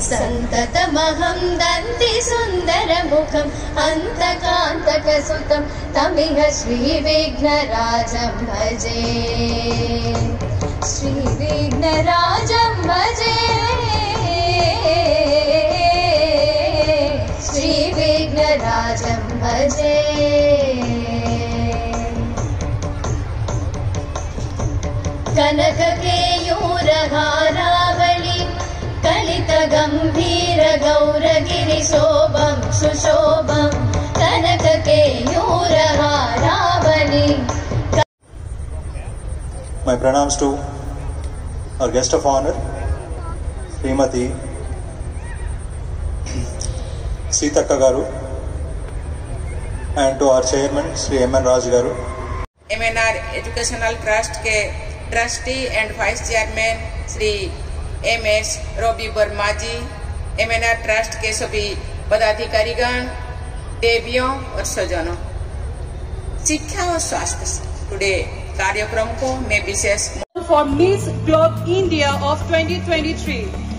सन्ततमहं दन्ति सुन्दरमुखम् अन्तकान्तकसुतं तमिह श्रीविघ्नराजं भजे। श्रीविघ्नराजं भजे। श्रीविघ्नराजं भजे। कनककेयूरहारावलि कलितगम्भीरगौरगिरिशोभं सुशोभं कनककेयूरहारावलि My pranams to our guest of honor, Srimati Sitaka Garu, and to our chairman, Sri M. N. Raj Garu. MNR educational trust K trustee and vice chairman Shri M S Ravi Varma ji M N R trust के सभी पदाधिकारीगण देवियों और स्वजनों शिक्षा और स्वास्थ्य today कार्यक्रम को मैं विशेष for Miss Globe India of 2023.